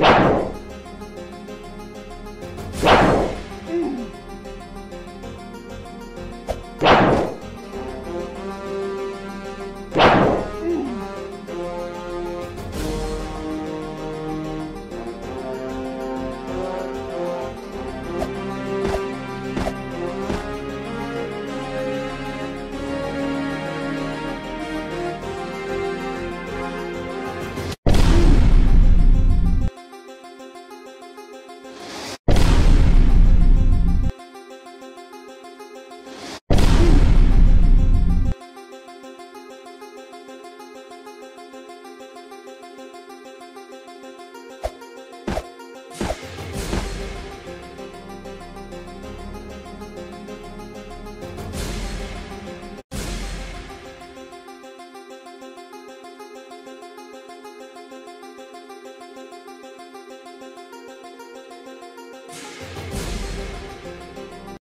you